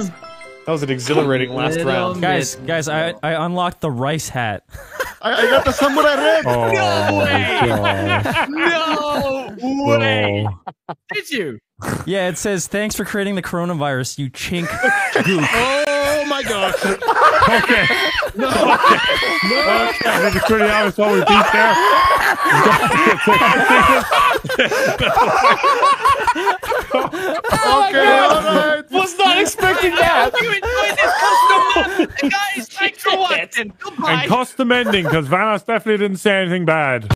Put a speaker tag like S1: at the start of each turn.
S1: That was an exhilarating last
S2: Little
S1: round.
S3: Guys, guys, I I unlocked the rice hat.
S4: I, I got the samurai red.
S5: Oh,
S2: No way! Did you?
S3: Yeah, it says thanks for creating the coronavirus, you chink gook.
S4: Oh my gosh.
S5: okay. No. okay. It's pretty obvious what we beat there.
S4: Okay, all right.
S1: Was not expecting that.
S2: Hope you enjoyed this custom mod. Guys, thanks for watching. Goodbye.
S5: and custom ending because Vanoss definitely didn't say anything bad.